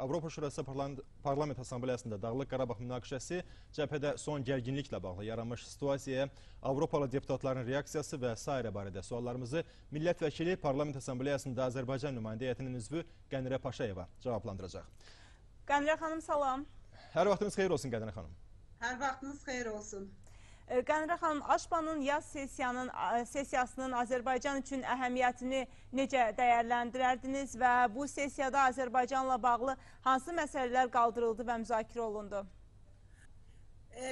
Avropa Şurası Parlament, Parlament Assambleyasında Dağlıq Qarabağ münaqişəsi cəbhədə son gərginliklə bağlı yaranmış situasiyaya Avropalı deputatların reaksiyası və s. barədə suallarımızı millət vəkili Parlament Assambleyasında Azərbaycan nümayəndə heyətinin üzvü Qənirə Paşayeva cavablandıracaq. Qənirə xanım salam. Hər vaxtınız xeyir olsun Qənirə xanım. Hər vaxtınız xeyir olsun. Qənirə xanım, Aşpanın yaz sessiyanın, sessiyasının Azərbaycan üçün əhəmiyyətini necə dəyərləndirərdiniz və bu sessiyada Azərbaycanla bağlı hansı məsələlər qaldırıldı və müzakirə olundu?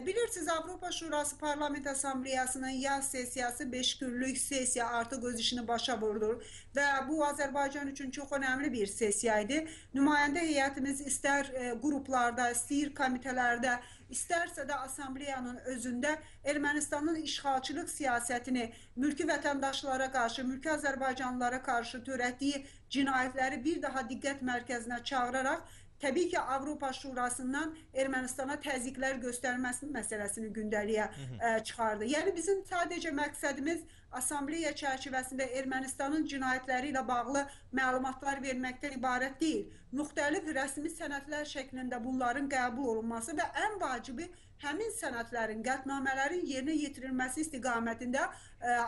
Bilirsiniz Avropa Şurası Parlament Asambleyasının yaz sesiyası 5 günlük sesiya artıq öz işini başa vurdur və bu Azərbaycan üçün çox önəmli bir sesiya idi. Nümayəndə heyətimiz istər e, qruplarda, istəyir komitələrdə, istərsə də assambleyanın özündə Ermənistanın işğalçılıq siyasətini mülki vətəndaşlara qarşı, mülki Azərbaycanlılara qarşı törətdiyi cinayətləri bir daha diqqət mərkəzinə çağıraraq təbii ki, Avropa Şurasından Ermənistana təzyiqlər göstərməsi məsələsini gündəliyə ə, çıxardı. Yəni bizim sadəcə məqsədimiz assambleya çərçivəsində Ermənistanın cinayətləri ilə bağlı məlumatlar verməkdən ibarət deyil. Müxtəlif rəsmi sənədlər şəklində bunların qəbul olunması və ən vacibi həmin sənədlərin, qətnamələrin yerinə yetirilməsi istiqamətində ə,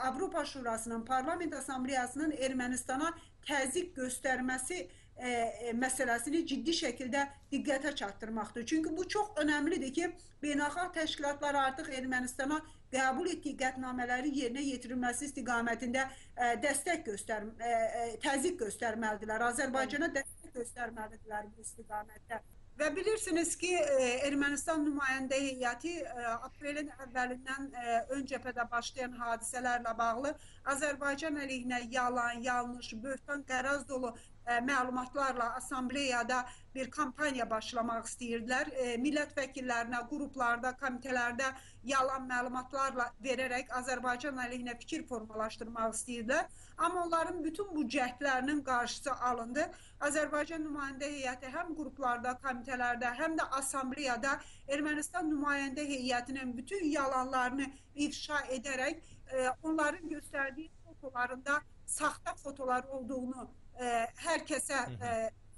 Avropa Şurasının, Parlament Assambleyasının Ermənistana təzyiq göstərməsi e, e, məsələsini ciddi şəkildə diqqətə çatdırmaqdır. Çünki bu çox önəmlidir ki, beynəlxalq təşkilatlar artıq Ermənistana qəbul etdiyi qətnamələri yerinə yetirilməsi istiqamətində e, dəstək göstər, e, təzyiq göstərməlidirlər. Azərbaycana dəstək göstərməlidirlər bu istiqamətdə. Və bilirsiniz ki, Ermənistan nümayəndə heyəti aprelin əvvəlindən ön cəbhədə başlayan hadisələrlə bağlı Azərbaycan əleyhinə yalan, yanlış, böhtan, qəraz dolu məlumatlarla assambleyada bir kampaniya başlamaq istəyirdilər. Millət vəkillərinə, qruplarda, komitələrdə yalan məlumatlarla verərək Azərbaycan əleyhinə fikir formalaşdırmaq istəyirdilər. Amma onların bütün bu cəhdlərinin qarşısı alındı. Azərbaycan nümayəndə heyəti həm qruplarda, komitələrdə, həm də assambleyada Ermənistan nümayəndə heyətinin bütün yalanlarını ifşa edərək onların göstərdiyi fotolarında saxta fotolar olduğunu e, hər kəsə e,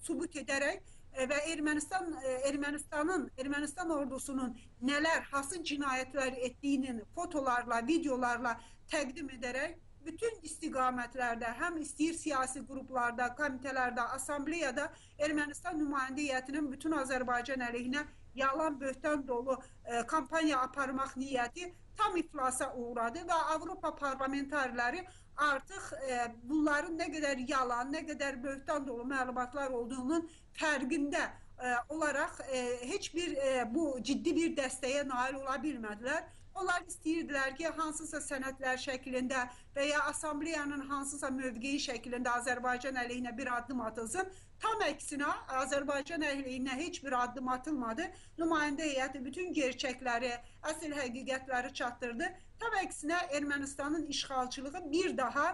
sübut edərək e, və Ermənistan Ermənistanın Ermənistan ordusunun nələr, hansı cinayətlər etdiyinin fotolarla, videolarla təqdim edərək bütün istiqamətlərdə, həm istəyir siyasi qruplarda, komitələrdə, assambleyada Ermənistan nümayəndə heyətinin bütün Azərbaycan əleyhinə yalan, böhtan dolu e, kampaniya aparmaq niyyəti tam iflasa uğradı və Avropa parlamentarları artıq e, bunların nə qədər yalan, nə qədər böhtan dolu məlumatlar olduğunun fərqində e, olaraq e, heç bir e, bu ciddi bir dəstəyə nail ola bilmədilər. Onlar istəyirdilər ki, hansısa sənədlər şəklində və ya assambleyanın hansısa mövqeyi şəklində Azərbaycan əleyhinə bir addım atılsın. Tam əksinə Azərbaycan əleyhinə heç bir addım atılmadı. Nümayəndə heyəti bütün gerçəkləri, əsl həqiqətləri çatdırdı. Tam əksinə Ermənistanın işğalçılığı bir daha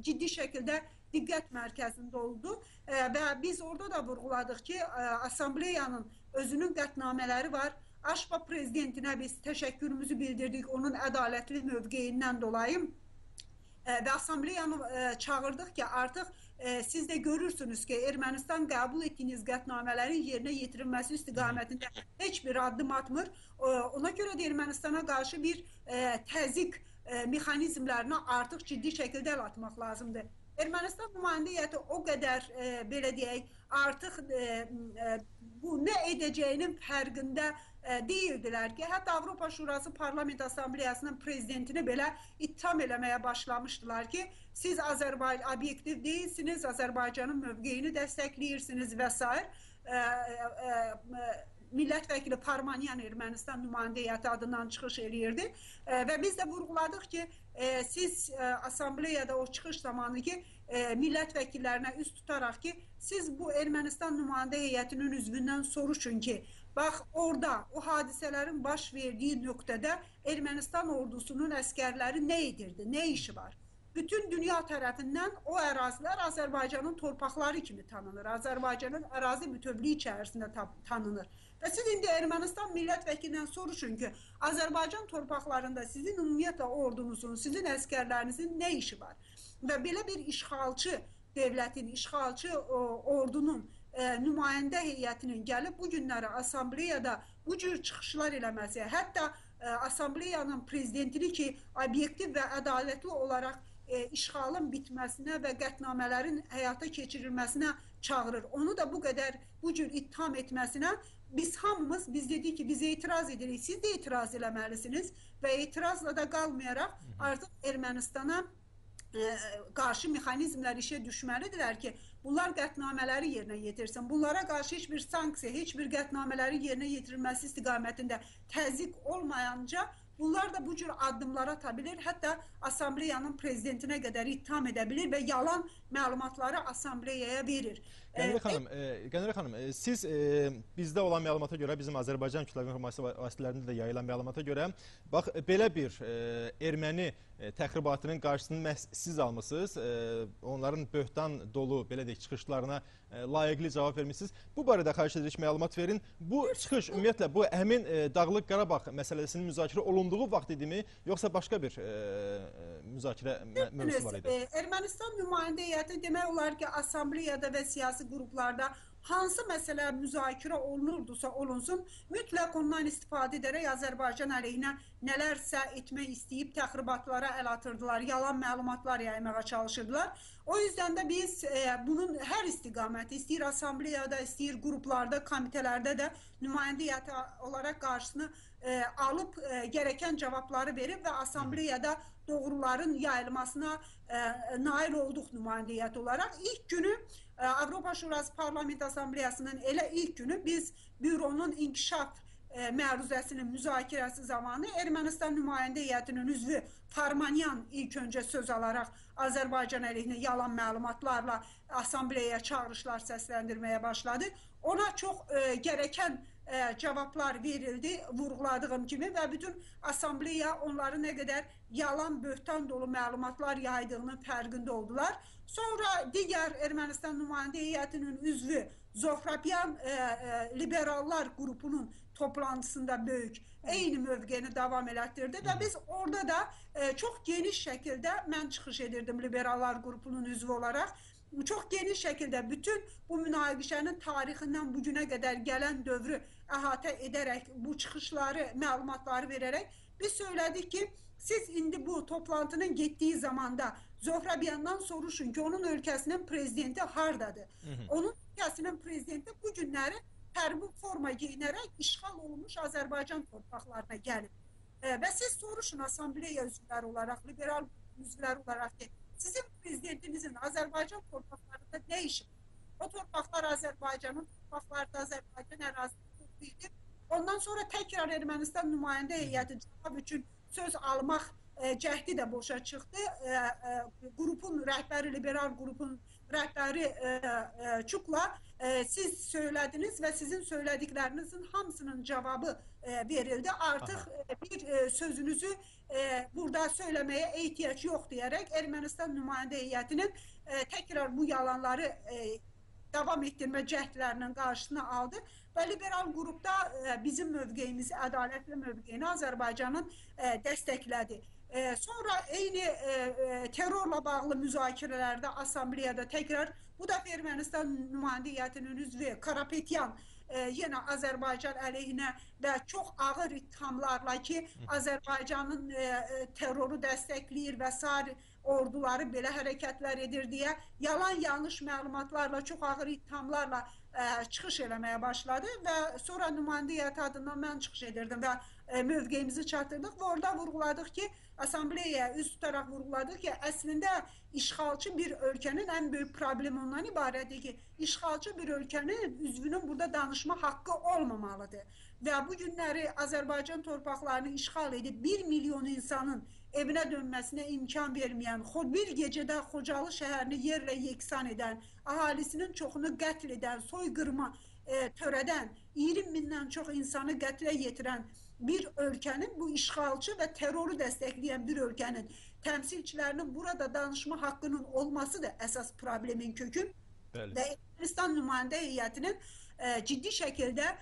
ciddi şəkildə diqqət mərkəzində oldu e, və biz orada da vurğuladıq ki, e, assambleyanın özünün qətnamələri var Aşpa prezidentinə biz təşəkkürümüzü bildirdik onun ədalətli mövqeyindən dolayı və assambleyanı e, çağırdıq ki, artıq e, siz də görürsünüz ki, Ermənistan qəbul etdiyiniz qətnamələrin yerinə yetirilməsi istiqamətində heç bir addım atmır. Ona görə də Ermənistana qarşı bir e, təzyiq mexanizmlərinə artıq ciddi şəkildə əl atmaq lazımdır. Ermənistan nümayəndə heyəti o qədər e, belə deyək, artıq e, e, bu nə edəcəyinin fərqində e, deyildilər ki, hətta Avropa Şurası Parlament Assambleyasının prezidentini belə ittiham eləməyə başlamışdılar ki, siz Azərbaycan obyektiv deyilsiniz, Azərbaycanın mövqeyini dəstəkləyirsiniz və s. E, e, e, millət vəkili Parmanyan Ermənistan nümayəndə heyəti adından çıxış eləyirdi e, və biz də vurğuladıq ki, e, siz e, assambleyada o çıxış zamanı ki, e, millət vəkillərinə üst tutaraq ki, siz bu Ermənistan nümayəndə heyətinin üzvündən soruşun ki, bax orada o hadisələrin baş verdiyi nöqtədə Ermənistan ordusunun əskərləri nə edirdi, nə işi var? bütün dünya tərəfindən o ərazilər Azərbaycanın torpaqları kimi tanınır. Azərbaycanın ərazi bütövlüyü içərisində tanınır. Və siz indi Ermənistan millət vəkilindən soruşun ki, Azərbaycan torpaqlarında sizin ümumiyyətlə ordunuzun, sizin əskərlərinizin nə işi var? Və belə bir işğalçı devlətin, işğalçı ordunun e, nümayəndə heyətinin gəlib bu günləri assambleyada bu cür çıxışlar eləməsi, hətta e, assambleyanın prezidentini ki, obyektiv və ədalətli olaraq e, işğalın bitməsinə və qətnamələrin həyata keçirilməsinə çağırır. Onu da bu qədər bu cür ittiham etməsinə biz hamımız biz dedik ki biz etiraz edirik. Siz də etiraz eləməlisiniz və etirazla da qalmayaraq artıq Ermənistana e, qarşı mexanizmlər işə düşməlidirlər ki, bunlar qətnamələri yerinə yetirsin. Bunlara qarşı heç bir sanksiya, heç bir qətnamələri yerinə yetirilməsi istiqamətində təzyiq olmayanca bunlar da bu cür addımlar ata bilir. Hətta assambleyanın prezidentinə qədər ittiham edə bilir və yalan məlumatları assambleyaya verir. Qənirə E, xanım, e, Qənirə xanım, e, siz e, bizdə olan məlumata görə, bizim Azərbaycan kütləvi informasiya va- vasitələrində də yayılan məlumata görə, bax e, belə bir e, erməni e, təxribatının qarşısını məhz siz almısınız. E, onların böhtan dolu belə deyək çıxışlarına e, layiqli cavab vermisiniz. Bu barədə xahiş edirik məlumat verin. Bu çıxış ümumiyyətlə bu həmin e, Dağlıq Qarabağ məsələsinin müzakirə olunduğu vaxt idimi, yoxsa başqa bir e, e, müzakirə mövzusu var idi? E, Ermənistan nümayəndə heyəti demək olar ki, assambleyada və siyasi qruplarda hansı məsələ müzakirə olunurdusa olunsun, mütləq ondan istifadə edərək Azərbaycan əleyhinə nələrsə etmək istəyib təxribatlara əl atırdılar, yalan məlumatlar yaymağa çalışırdılar. O yüzden də biz e, bunun hər istiqaməti, istəyir assambleyada, istəyir qruplarda, komitələrdə də nümayəndə heyəti olaraq qarşısını e, alıb e, gereken cevapları verip ve asambleyada doğruların yayılmasına e, nail olduk nümayəndə heyəti olarak. İlk günü e, Avropa Şurası Parlament Asambleyasının elə ilk günü biz büronun inkişaf e, məruzəsinin müzakirəsi zamanı Ermənistan nümayəndə heyətinin üzvü Farmanyan ilk öncə söz alaraq Azərbaycan əleyhinə yalan məlumatlarla assambleyaya çağırışlar səsləndirməyə başladı. Ona çox e, gereken e, cevaplar verildi vurguladığım kimi və bütün assambleya onları nə qədər yalan, böhtan dolu məlumatlar yaydığının fərqində oldular. Sonra digər Ermənistan nümayəndə heyətinin üzvü Zohrabyan e, e, liberallar qrupunun toplantısında böyük eyni mövqeyini davam elətdirdi və biz orada da e, çox geniş şəkildə mən çıxış edirdim liberallar qrupunun üzvü olaraq çox geniş şəkildə bütün bu münaqişənin tarixindən bu günə qədər gələn dövrü əhatə edərək bu çıxışları, məlumatları verərək biz söylədik ki, siz indi bu toplantının getdiyi zamanda Zohrabyandan soruşun ki, onun ölkəsinin prezidenti hardadır? Onun ölkəsinin prezidenti bu günləri hərbi forma geyinərək işğal olunmuş Azərbaycan torpaqlarına gəlib. E, və siz soruşun assambleya üzvləri olaraq, liberal üzvləri olaraq ki, sizin prezidentinizin Azərbaycan torpaqlarında nə işi? O torpaqlar Azərbaycanın torpaqlarında Azərbaycan ərazisi idi. Ondan sonra təkrar Ermənistan nümayəndə heyəti cavab üçün söz almaq e, cəhdi də boşa çıxdı. E, e, qrupun rəhbəri, liberal qrupun rəhbəri e, e, Çukla e, siz söylədiniz və sizin söylədiklərinizin hamısının cavabı e, verildi. Artıq e, bir e, sözünüzü e, burada söyləməyə ehtiyac yox deyərək Ermənistan nümayəndə heyətinin e, təkrar bu yalanları e, davam etdirmə cəhdlərinin qarşısını aldı və liberal qrupda e, bizim mövqeyimizi, ədalətli mövqeyini Azərbaycanın e, dəstəklədi. E, sonra eyni terrorla bağlı müzakirələrdə assambleyada təkrar bu da Ermənistan nümayəndə heyətinin üzvü Karapetyan yenə Azərbaycan əleyhinə və çox ağır ittihamlarla ki, Azərbaycanın terroru dəstəkləyir və sair orduları belə hərəkətlər edir deyə yalan yanlış məlumatlarla, çox ağır ittihamlarla ə, çıxış eləməyə başladı və sonra nümayəndə heyəti adından mən çıxış edirdim və ə, mövqeyimizi çatdırdıq və orada vurğuladıq ki, assambleyaya üz tutaraq vurğuladıq ki, əslində işğalçı bir ölkənin ən böyük problemi ondan ibarətdir ki, işğalçı bir ölkənin üzvünün burada danışma haqqı olmamalıdır. Və bu günləri Azərbaycan torpaqlarını işğal edib 1 milyon insanın evinə dönməsinə imkan verməyən, bir gecədə Xocalı şəhərini yerlə yeksan edən, əhalisinin çoxunu qətl edən, soyqırma e, törədən, 20 mindən çox insanı qətlə yetirən bir ölkənin bu işğalçı və terroru dəstəkləyən bir ölkənin təmsilçilərinin burada danışma haqqının olması da əsas problemin kökü Bəli. və Ermənistan nümayəndə heyətinin e, ciddi şəkildə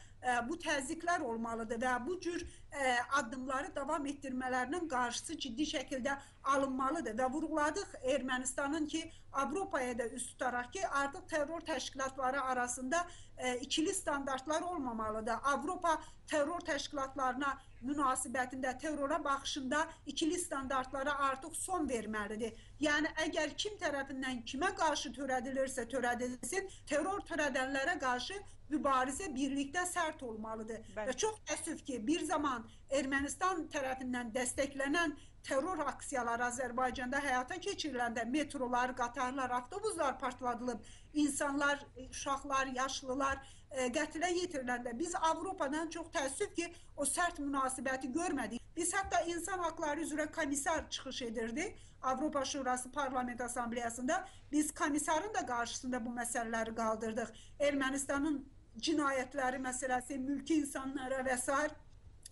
bu təzyiqlər olmalıdır və bu cür e, addımları davam etdirmələrinin qarşısı ciddi şəkildə alınmalıdır və vurğuladıq Ermənistanın ki, Avropaya da üst tutaraq ki, artıq terror təşkilatları arasında e, ikili standartlar olmamalıdır. Avropa terror təşkilatlarına münasibətində, terrora baxışında ikili standartlara artıq son verməlidir. Yəni əgər kim tərəfindən kimə qarşı törədilirsə törədilsin, terror törədənlərə qarşı mübarizə birlikdə sərt olmalıdır. Bəli. Və çox təəssüf ki, bir zaman Ermənistan tərəfindən dəstəklənən terror aksiyaları Azərbaycanda həyata keçiriləndə metrolar, qatarlar, avtobuslar partladılıb, insanlar, uşaqlar, yaşlılar e, qətilə yetiriləndə biz Avropadan çox təəssüf ki, o sərt münasibəti görmədik. Biz hətta insan haqları üzrə komissar çıxış edirdi. Avropa Şurası Parlament Assambleyasında biz komissarın da qarşısında bu məsələləri qaldırdıq. Ermənistanın cinayətləri məsələsi, mülki insanlara və s.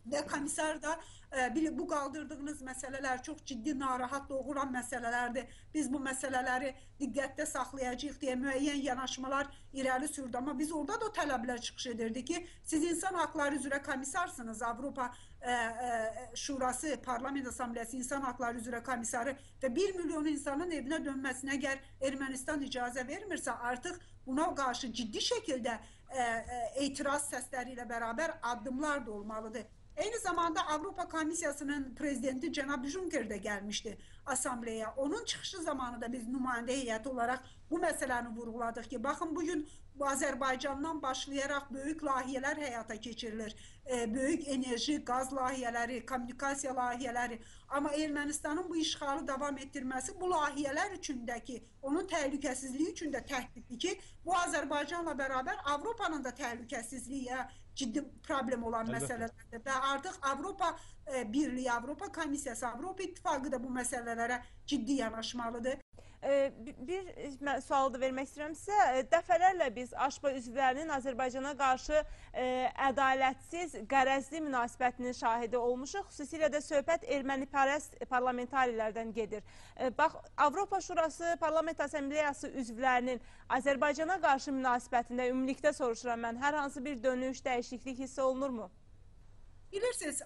və komissar da e, bu qaldırdığınız məsələlər çox ciddi narahat doğuran məsələlərdir. Biz bu məsələləri diqqətdə saxlayacağıq deyə müəyyən yanaşmalar irəli sürdü. Amma biz orada da tələblər çıxış edirdik ki, siz insan haqları üzrə komisarsınız. Avropa e, e, Şurası, Parlament Assambleyası İnsan Haqları üzrə komissarı və 1 milyon insanın evinə dönməsinə əgər Ermənistan icazə vermirsə, artıq buna qarşı ciddi şəkildə etiraz səsləri ilə bərabər addımlar da olmalıdır. Eyni zamanda Avropa Komissiyasının prezidenti cənab Juncker də gəlmişdi assambleyaya. Onun çıxışı zamanı da biz nümayəndə heyəti olaraq bu məsələni vurğuladıq ki, baxın bu gün bu Azərbaycandan başlayaraq böyük layihələr həyata keçirilir. E, böyük enerji, qaz layihələri, kommunikasiya layihələri. Amma Ermənistanın bu işğalı davam etdirməsi bu layihələr üçündəki, onun təhlükəsizliyi üçün də təhdiddir ki, bu Azərbaycanla bərabər Avropanın da təhlükəsizliyi ciddi problem olan məsələlərdir və artıq Avropa e, Birliyi, Avropa Komissiyası, Avropa İttifaqı da bu məsələlərə ciddi yanaşmalıdır. Bi- Bir mən sual da vermək istəyirəm sizə. Dəfələrlə biz AŞPA üzvlərinin Azərbaycana qarşı e, ədalətsiz, qərəzli münasibətinin şahidi olmuşuq. Xüsusilə də söhbət ermənipərəst parlamentarilərdən gedir. Bax, Avropa Şurası Parlament Assambleyası üzvlərinin Azərbaycana qarşı münasibətində ümumilikdə soruşuram mən. Hər hansı bir dönüş, dəyişiklik hiss olunurmu? Bilirsiniz,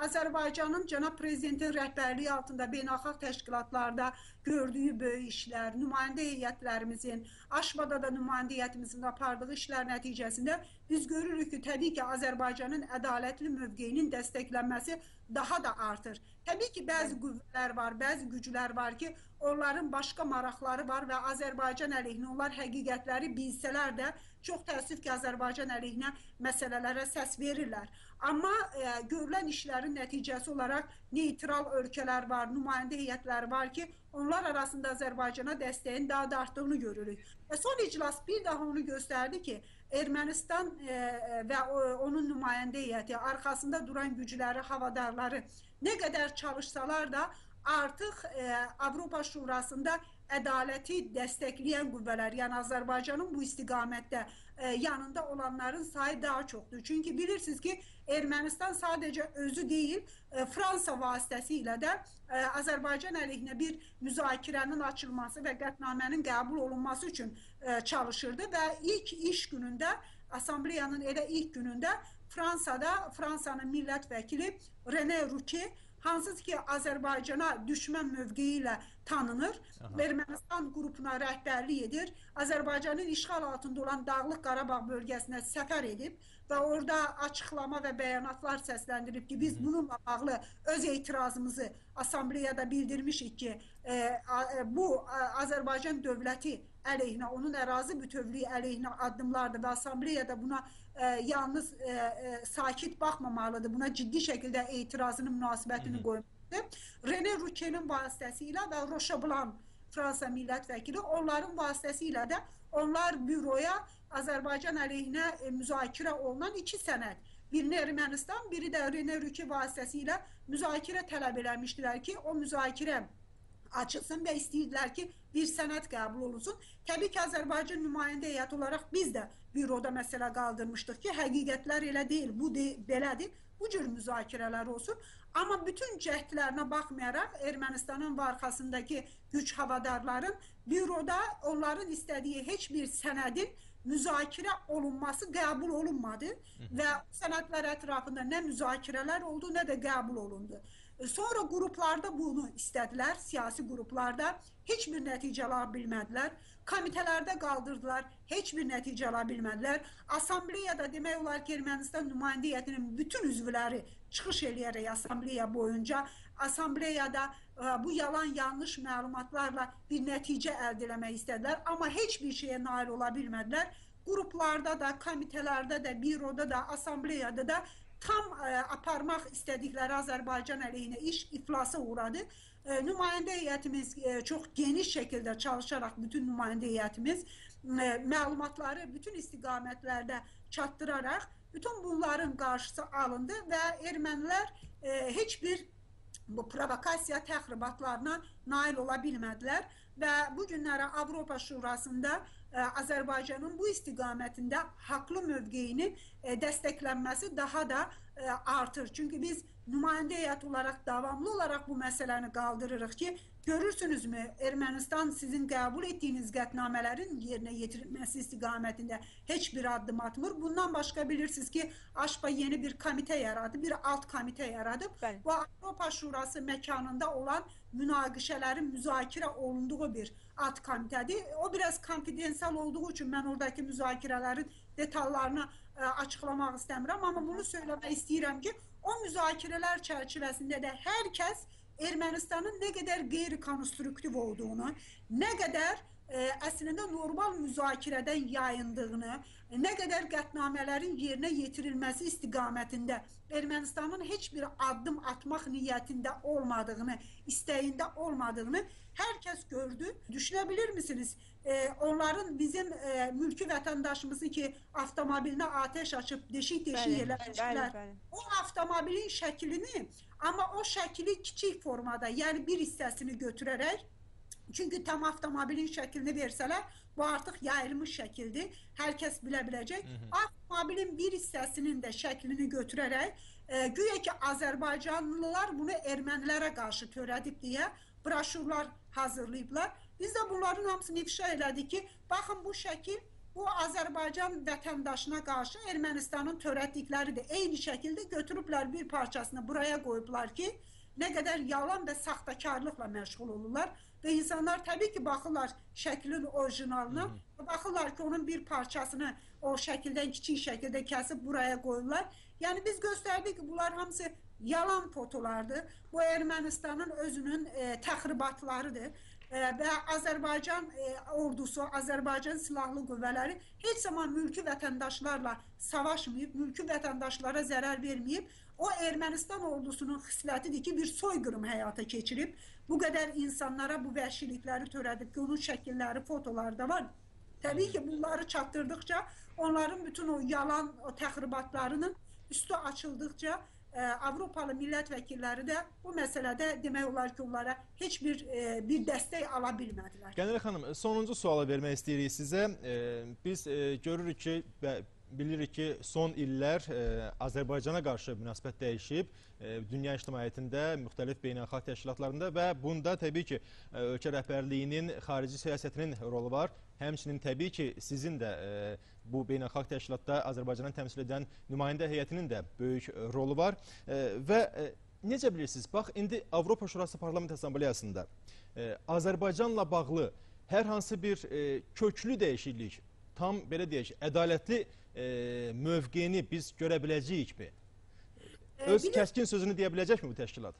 Azərbaycanın cənab prezidentin rəhbərliyi altında beynəlxalq təşkilatlarda gördüyü böyük işlər, nümayəndə heyətlərimizin, Aşbada da nümayəndə heyətimizin apardığı işlər nəticəsində biz görürük ki, təbii ki, Azərbaycanın ədalətli mövqeyinin dəstəklənməsi daha da artır. Təbii ki, bəzi qüvvələr var, bəzi güclər var ki, onların başqa maraqları var və Azərbaycan əleyhinə onlar həqiqətləri bilsələr də çox təəssüf ki, Azərbaycan əleyhinə məsələlərə səs verirlər. Amma e, görülən işlərin nəticəsi olaraq neytral ölkələr var, nümayəndə heyətləri var ki, onlar arasında Azərbaycana dəstəyin daha da artdığını görürük. Və son iclas bir daha onu göstərdi ki, Ermənistan e, e, və onun nümayəndə heyəti, arxasında duran gücləri, havadarları nə qədər çalışsalar da artıq e, Avropa Şurasında ədaləti dəstəkləyən qüvvələr, yəni Azərbaycanın bu istiqamətdə e, yanında olanların sayı daha çoxdur. Çünki bilirsiniz ki, Ermənistan sadəcə özü deyil, e, Fransa vasitəsilə də e, Azərbaycan əleyhinə bir müzakirənin açılması və qətnamənin qəbul olunması üçün e, çalışırdı və ilk iş günündə assambleyanın elə ilk günündə Fransada Fransanın millət vəkili René Ruki hansı ki Azərbaycana düşmən mövqeyi ilə tanınır. Ermənistan qrupuna rəhbərlik edir. Azərbaycanın işğal altında olan Dağlıq Qarabağ bölgəsinə səfər edib və orada açıqlama və bəyanatlar səsləndirib ki, biz bununla bağlı öz etirazımızı assambleyada bildirmişik ki, e, a- e, bu a- Azərbaycan dövləti əleyhinə, onun ərazi bütövlüyü əleyhinə addımlardır və assambleyada buna e, yalnız e, e, sakit baxmamalıdır. Buna ciddi şəkildə etirazını, münasibətini qoymalıdır. René Rukenin vasitəsilə və Rocha Blanc Fransa millət vəkili onların vasitəsilə də onlar büroya Azərbaycan əleyhinə e, müzakirə olunan iki sənəd Birini Ermənistan, biri də René Ruki vasitəsilə müzakirə tələb eləmişdilər ki, o müzakirə açılsın və istəyirdilər ki, bir sənəd qəbul olunsun. Təbii ki, Azərbaycan nümayəndə heyəti olaraq biz də büroda məsələ qaldırmışdıq ki, həqiqətlər elə deyil, bu de belədir. Bu cür müzakirələr olsun. Amma bütün cəhdlərinə baxmayaraq Ermənistanın arxasındakı güc havadarların büroda onların istədiyi heç bir sənədin müzakirə olunması qəbul olunmadı və sənədlər ətrafında nə müzakirələr oldu, nə də qəbul olundu. E, Sonra qruplarda bunu istədilər, siyasi qruplarda heç bir nəticə ala bilmədilər. Komitələrdə qaldırdılar, heç bir nəticə ala bilmədilər. Assambleyada demək olar ki, Ermənistan nümayəndə heyətinin bütün üzvləri çıxış eləyərək assambleya boyunca assambleyada ə, bu yalan yanlış məlumatlarla bir nəticə əldə etmək istədilər, amma heç bir şeyə nail ola bilmədilər. Qruplarda da, komitələrdə də, büroda da, assambleyada da tam ə, aparmaq istədikləri Azərbaycan əleyhinə iş iflasa uğradı. Ə, nümayəndə heyətimiz ə, çox geniş şəkildə çalışaraq bütün nümayəndə heyətimiz ə, məlumatları bütün istiqamətlərdə çatdıraraq bütün bunların qarşısı alındı və ermənilər ə, heç bir bu provokasiya təxribatlarına nail ola bilmədilər və bu günlərə Avropa Şurasında ə, Azərbaycanın bu istiqamətində haqlı mövqeyini dəstəklənməsi daha da ə, artır. Çünki biz nümayəndə heyət olaraq davamlı olaraq bu məsələni qaldırırıq ki, görürsünüzmü Ermənistan sizin qəbul etdiyiniz qətnamələrin yerinə yetirilməsi istiqamətində heç bir addım atmır. Bundan başqa bilirsiniz ki, AŞPA yeni bir komitə yaradıb, bir alt komitə yaradıb. Bəli. Bu Avropa Şurası məkanında olan münaqişələrin müzakirə olunduğu bir alt komitədir. O biraz konfidensial olduğu üçün mən oradakı müzakirələrin detallarını ə, açıqlamaq istəmirəm, amma bunu söyləmək istəyirəm ki, o müzakirələr çərçivəsində də hər kəs Ermənistanın nə qədər qeyri-konstruktiv olduğunu, nə qədər ə, əslində normal müzakirədən yayındığını, nə qədər qətnamələrin yerinə yetirilməsi istiqamətində Ermənistanın heç bir addım atmaq niyyətində olmadığını, istəyində olmadığını hər kəs gördü. Düşünə bilirsiniz? E, onların bizim e, mülki vətəndaşımızı ki, avtomobilinə atəş açıb deşik-deşik bəli. O avtomobilin şəklini, amma o şəkli kiçik formada, yəni bir hissəsini götürərək Çünki tam avtomobilin şəklini versələr, bu artıq yayılmış şəkildir. Hər kəs bilə biləcək. Avtomobilin bir hissəsinin də şəklini götürərək, e, güya ki Azərbaycanlılar bunu ermənilərə qarşı törədib deyə broşurlar hazırlayıblar. Biz də bunların hamısını ifşa elədik ki, baxın bu şəkil bu Azərbaycan vətəndaşına qarşı Ermənistanın törətdikləridir. Eyni şəkildə götürüblər bir parçasını buraya qoyublar ki, nə qədər yalan və saxtakarlıqla məşğul olurlar və insanlar təbii ki, baxırlar şəklin orijinalına, baxırlar ki, onun bir parçasını o şəkildən kiçik şəkildə kəsib buraya qoyurlar. Yəni biz göstərdik ki, bunlar hamısı yalan fotolardır. Bu Ermənistanın özünün e, təxribatlarıdır. Və Azərbaycan e, ordusu, Azərbaycan silahlı qüvvələri heç zaman mülki vətəndaşlarla savaşmayıb, mülki vətəndaşlara zərər verməyib. O Ermənistan ordusunun xislətidir ki, bir soyqırım həyata keçirib. Bu qədər insanlara bu vəhşilikləri törədib ki, onun şəkilləri, fotoları da var. Təbii ki, bunları çatdırdıqca onların bütün o yalan, o təxribatlarının üstü açıldıqca e, Avropalı millət vəkilləri də bu məsələdə demək olar ki, onlara heç bir e, bir dəstək ala bilmədilər. Qənirə xanım, sonuncu sualı vermək istəyirik sizə. E, biz e, görürük ki bilirik ki, son illər e, Azərbaycana qarşı münasibət dəyişib. E, dünya ictimaiyyətində, müxtəlif beynəlxalq təşkilatlarında və bunda təbii ki, e, ölkə rəhbərliyinin xarici siyasətinin rolu var. Həmçinin təbii ki, sizin də bu beynəlxalq təşkilatda Azərbaycanı təmsil edən nümayəndə heyətinin də böyük rolu var. Və necə bilirsiniz? Bax, indi Avropa Şurası Parlament Assambleyasında Azərbaycanla bağlı hər hansı bir köklü dəyişiklik, tam belə deyək, ədalətli e, mövqeyini biz görə biləcəyikmi? E, Öz bilir- kəskin sözünü deyə biləcəkmi bu təşkilat?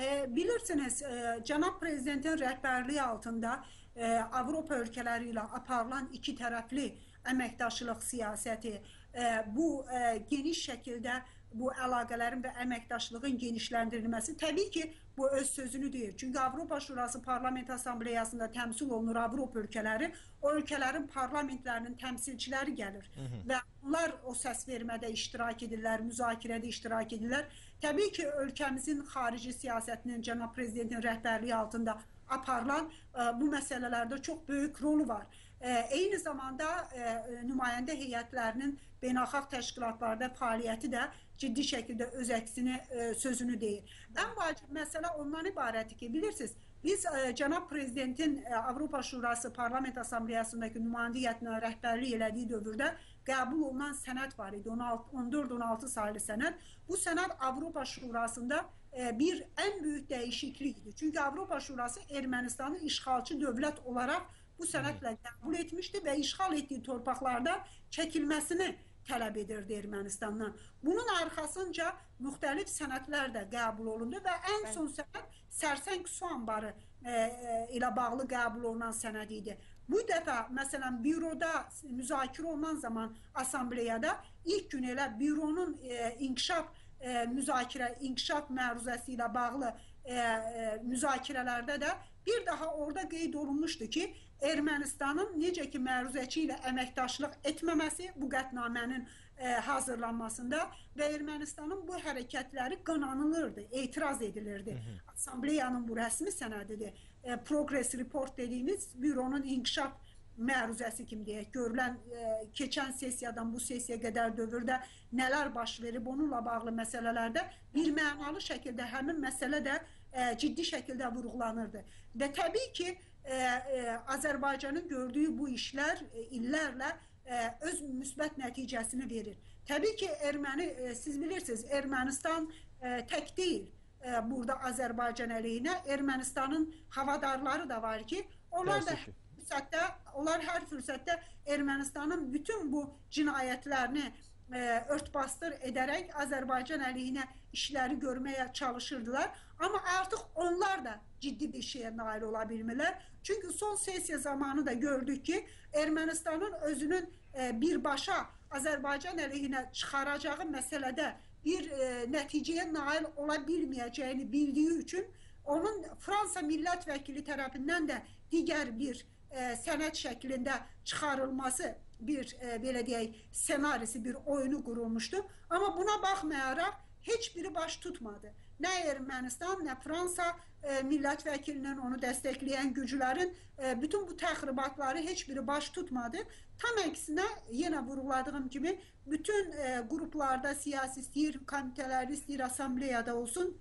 E, bilirsiniz, e, cənab prezidentin rəhbərliyi altında e, Avropa ölkələri ilə aparılan iki tərəfli əməkdaşlıq siyasəti e, bu e, geniş şəkildə bu əlaqələrin və əməkdaşlığın genişləndirilməsi təbii ki, bu öz sözünü deyir. Çünki Avropa Şurası Parlament Assambleyasında təmsil olunur Avropa ölkələri, o ölkələrin parlamentlərinin təmsilçiləri gəlir və onlar o səs vermədə iştirak edirlər, müzakirədə iştirak edirlər. Təbii ki, ölkəmizin xarici siyasətinin cənab prezidentin rəhbərliyi altında aparılan e, bu məsələlərdə çox böyük rolu var. E, eyni zamanda e, nümayəndə heyətlərinin beynəlxalq təşkilatlarda fəaliyyəti də ciddi şəkildə öz əksini sözünü deyir. Ən vacib məsələ ondan ibarətdir ki, bilirsiniz, Biz cənab prezidentin Avropa Şurası Parlament Assambleyasındakı nümayəndə heyətinə rəhbərlik elədiyi dövrdə qəbul olunan sənəd var idi. 14-16 saylı sənəd. Bu sənəd Avropa Şurasında bir ən böyük dəyişiklikdir. Çünki Avropa Şurası Ermənistanı işğalçı dövlət olaraq bu sənədlə qəbul etmişdi və işğal etdiyi torpaqlardan çəkilməsini tələb edirdi Ermənistandan. Bunun arxasınca müxtəlif sənədlər də qəbul olundu və ən son sənəd Sərsəng su anbarı e, e, ilə bağlı qəbul olunan sənəd idi. Bu dəfə məsələn büroda müzakirə olunan zaman assambleyada ilk gün elə büronun e, inkişaf e, müzakirə, inkişaf məruzəsi ilə bağlı e, e, müzakirələrdə də bir daha orada qeyd olunmuşdu ki, Ermənistanın necə ki məruzəçi ilə əməkdaşlıq etməməsi bu qətnamənin e, hazırlanmasında və Ermənistanın bu hərəkətləri qınanılırdı, etiraz edilirdi. Hı -hı. Assambleyanın bu rəsmi sənədidir. E, Progress Report dediyimiz büronun inkişaf məruzəsi kimi deyək, görülən e, keçən sessiyadan bu sessiyaya qədər dövrdə nələr baş verib onunla bağlı məsələlərdə bir mənalı şəkildə həmin məsələ də e, ciddi şəkildə vurğulanırdı. Və təbii ki, e, e, Azərbaycanın gördüyü bu işlər e, illərlə e, öz müsbət nəticəsini verir. Təbii ki, erməni e, siz bilirsiniz, Ermənistan e, tək deyil. E, burada Azərbaycan əleyhinə Ermənistanın havadarları da var ki, onlar da hər fürsətdə, onlar hər fürsətdə Ermənistanın bütün bu cinayətlərini e, örtbasdır edərək Azərbaycan əleyhinə işləri görməyə çalışırdılar. Amma artıq onlar da ciddi bir şeyə nail ola bilmirlər. Çünki son sessiya zamanı da gördük ki, Ermənistanın özünün e, birbaşa Azərbaycan əleyhinə çıxaracağı məsələdə bir e, nəticəyə nail ola bilməyəcəyini bildiyi üçün onun Fransa millət vəkili tərəfindən də digər bir e, sənəd şəklində çıxarılması bir e, belə deyək ssenarisi bir oyunu qurulmuşdu. Amma buna baxmayaraq heç biri baş tutmadı. Nə Ermənistan, nə Fransa e, millət vəkilinin onu dəstəkləyən güclərin e, bütün bu təxribatları heç biri baş tutmadı. Tam əksinə yenə vurğuladığım kimi bütün e, qruplarda siyasi istəyir, komitələr istəyir, assambleyada olsun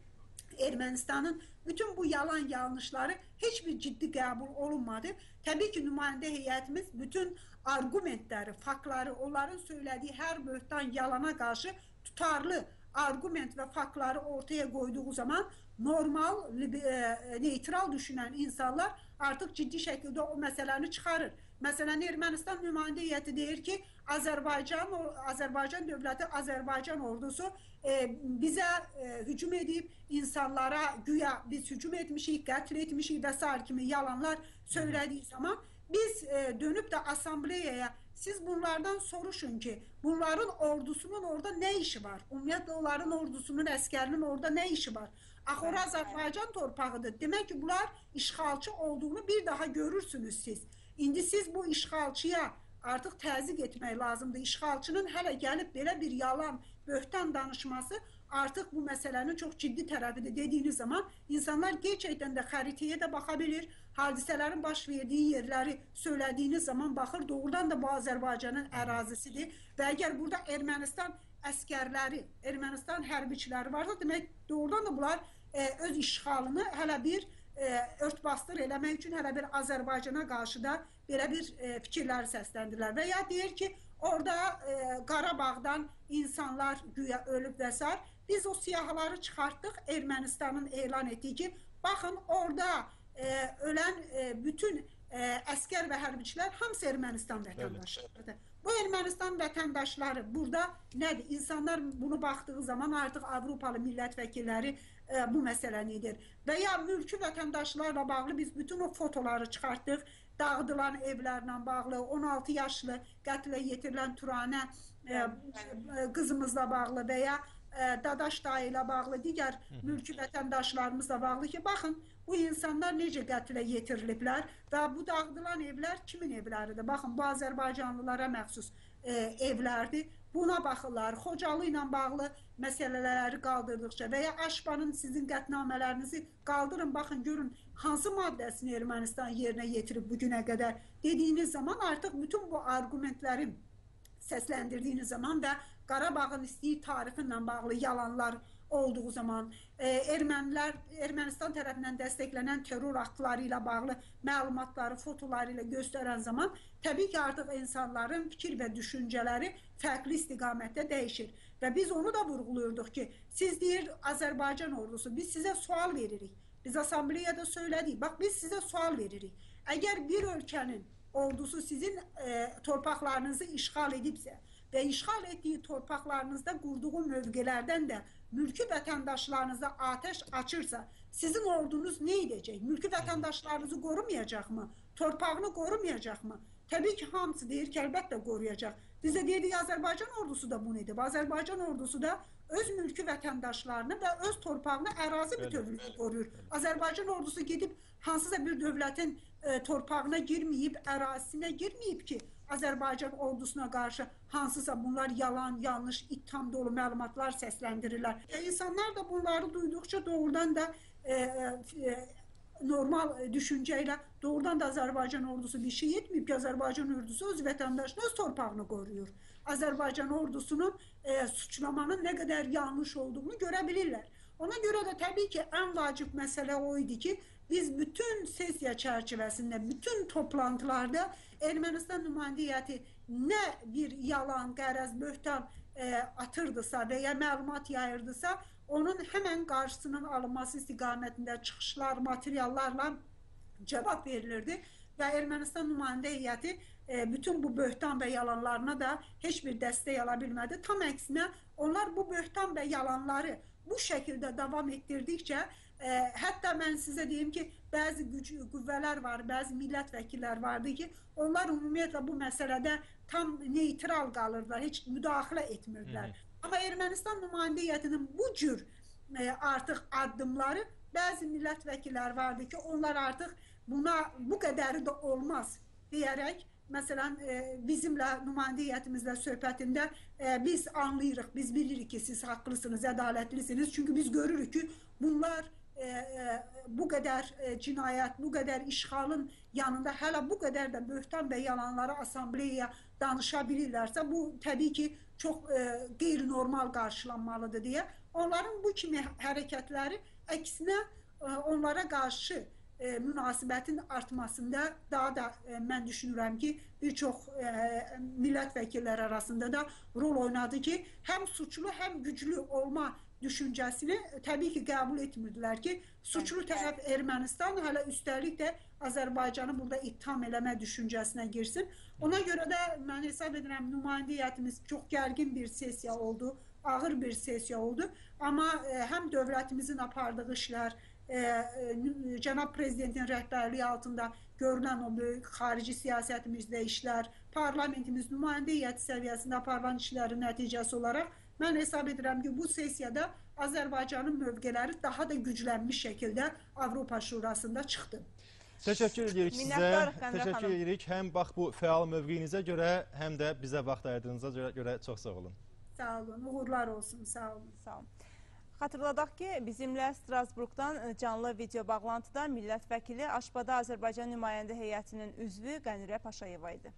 Ermənistanın bütün bu yalan yanlışları heç bir ciddi qəbul olunmadı. Təbii ki, nümayəndə heyətimiz bütün arqumentləri, faktları, onların söylədiyi hər böhtan yalana qarşı tutarlı arqument və faktları ortaya qoyduğu zaman normal, e, neytral düşünən insanlar artıq ciddi şəkildə o məsələni çıxarır. Məsələn, Ermənistan nümayəndə heyəti deyir ki, Azərbaycan Azərbaycan dövləti, Azərbaycan ordusu e, bizə e, hücum edib, insanlara güya biz hücum etmişik, qətl etmişik və s. kimi yalanlar söylədiyi zaman biz e, dönüb də assambleyaya siz bunlardan soruşun ki, bunların ordusunun orada nə işi var? Ümumiyyətlə onların ordusunun, əskərinin orada nə işi var? Axı ora Azərbaycan torpağıdır. Demək ki, bunlar işğalçı olduğunu bir daha görürsünüz siz. İndi siz bu işğalçıya artıq təzyiq etmək lazımdır. İşğalçının hələ gəlib belə bir yalan, böhtan danışması artıq bu məsələnin çox ciddi tərəfidir dediyiniz zaman insanlar gerçəkdən də xəritəyə də baxa bilir. Hadisələrin baş verdiyi yerləri söylədiyiniz zaman baxır, doğrudan da bu Azərbaycanın ərazisidir və əgər burada Ermənistan əskərləri, Ermənistan hərbiçiləri varsa, demək doğrudan da bunlar e, öz işğalını hələ bir e, örtbasdır eləmək üçün hələ bir Azərbaycana qarşı da belə bir e, fikirlər səsləndirlər və ya deyir ki, orada e, Qarabağdan insanlar güya ölüb və s. Biz o siyahıları çıxartdıq. Ermənistanın elan etdiyi ki, baxın orada e, ölən e, bütün e, əskər və hərbiçilər hamısı Ermənistan vətəndaşlarıdır. Bu Ermənistan vətəndaşları burada nədir? İnsanlar bunu baxdığı zaman artıq Avropalı millət vəkilləri e, bu məsələni edir. Və ya mülki vətəndaşlarla bağlı biz bütün o fotoları çıxartdıq. Dağıdılan evlərlə bağlı 16 yaşlı qətlə yetirilən Turanə e, e, qızımızla bağlı və ya ə, Dadaş dayı ilə bağlı digər mülki vətəndaşlarımızla bağlı ki, baxın bu insanlar necə qətlə yetiriliblər və bu dağıdılan evlər kimin evləridir? Baxın, bu Azərbaycanlılara məxsus ə, evlərdir. Buna baxırlar. Xocalı ilə bağlı məsələləri qaldırdıqca və ya Aşbanın sizin qətnamələrinizi qaldırın, baxın, görün hansı maddəsini Ermənistan yerinə yetirib bu günə qədər dediyiniz zaman artıq bütün bu arqumentləri səsləndirdiyiniz zaman və Qarabağın istəyi tarixi ilə bağlı yalanlar olduğu zaman e, ermənilər Ermənistan tərəfindən dəstəklənən terror aktları ilə bağlı məlumatları, fotoları ilə göstərən zaman təbii ki, artıq insanların fikir və düşüncələri fərqli istiqamətdə dəyişir. Və biz onu da vurğuluyurduq ki, siz deyir Azərbaycan ordusu, biz sizə sual veririk. Biz asambleyada söylədik. Bax biz sizə sual veririk. Əgər bir ölkənin ordusu sizin e, torpaqlarınızı işğal edibsə və işğal etdiyi torpaqlarınızda qurduğu mövqelərdən də mülki vətəndaşlarınıza atəş açırsa, sizin ordunuz nə edəcək? Mülki vətəndaşlarınızı qorumayacaqmı? Torpağını qorumayacaqmı? Təbii ki, hamısı deyir ki, əlbəttə qoruyacaq. Biz də deyirik, Azərbaycan ordusu da bunu edib. Azərbaycan ordusu da öz mülki vətəndaşlarını və öz torpağını ərazi bütövlüyünü qoruyur. Azərbaycan ordusu gedib hansısa bir dövlətin e, torpağına girməyib, ərazisinə girməyib ki, Azərbaycan ordusuna qarşı hansısa bunlar yalan, yanlış, ittiham dolu məlumatlar səsləndirirlər. E, insanlar da bunları duyduqca doğrudan da e, e, normal e, düşüncə ilə doğrudan da Azərbaycan ordusu bir şey etməyib ki, Azərbaycan ordusu öz vətəndaşını, öz torpağını qoruyur. Azərbaycan ordusunun e, suçlamanın nə qədər yanlış olduğunu görə bilirlər. Ona görə də təbii ki, ən vacib məsələ o idi ki, biz bütün sesiya çərçivəsində, bütün toplantılarda Ermənistan nümayəndə heyəti nə bir yalan, qərəz, böhtan e, atırdısa və ya məlumat yayırdısa, onun həmən qarşısının alınması istiqamətində çıxışlar, materiallarla cavab verilirdi və Ermənistan nümayəndə heyəti e, bütün bu böhtan və yalanlarına da heç bir dəstək ala bilmədi. Tam əksinə onlar bu böhtan və yalanları bu şəkildə davam etdirdikcə e, hətta mən sizə deyim ki, bəzi güc qüvvələr var, bəzi millət vəkillər vardı ki, onlar ümumiyyətlə bu məsələdə tam neytral qalırlar, heç müdaxilə etmirdilər. Amma Ermənistan nümayəndə heyətinin bu cür e, artıq addımları bəzi millət vəkilləri vardı ki, onlar artıq buna bu qədəri də olmaz deyərək Məsələn, e, bizimlə nümayəndə heyətimizlə söhbətində e, biz anlayırıq, biz bilirik ki, siz haqlısınız, ədalətlisiniz. Çünki biz görürük ki, bunlar bu qədər e, cinayət, bu qədər işğalın yanında hələ bu qədər də böhtan və yalanları assambleyaya danışa bilirlərsə, bu təbii ki, çox e, qeyri-normal qarşılanmalıdır deyə. Onların bu kimi hərəkətləri əksinə e, onlara qarşı e, münasibətin artmasında daha da e, mən düşünürəm ki, bir çox e, millət vəkilləri arasında da rol oynadı ki, həm suçlu, həm güclü olma düşüncəsini təbii ki, qəbul etmirdilər ki, suçlu tərəf Ermənistan, hələ üstəlik də Azərbaycanı burada ittiham eləmə düşüncəsinə girsin. Ona görə də mən hesab edirəm nümayəndə heyətimiz çox gərgin bir sessiya oldu, ağır bir sessiya oldu. Amma e, həm dövlətimizin apardığı işlər, e, e, cənab prezidentin rəhbərliyi altında görülən o böyük xarici siyasətimizdə işlər, parlamentimiz nümayəndə heyəti səviyyəsində aparılan işlərin nəticəsi olaraq mən hesab edirəm ki, bu sessiyada Azərbaycanın mövqeləri daha da güclənmiş şəkildə Avropa Şurasında çıxdı. Təşəkkür edirik sizə. Təşəkkür edirik həm bax bu fəal mövqeyinizə görə, həm də bizə vaxt ayırdığınıza görə, görə çox sağ olun. Sağ olun, uğurlar olsun, sağ olun. Sağ olun. Xatırladaq ki, bizimlə Strasburqdan canlı video bağlantıda millət vəkili Aşbada Azərbaycan nümayəndə heyətinin üzvü Qənirə Paşayeva idi.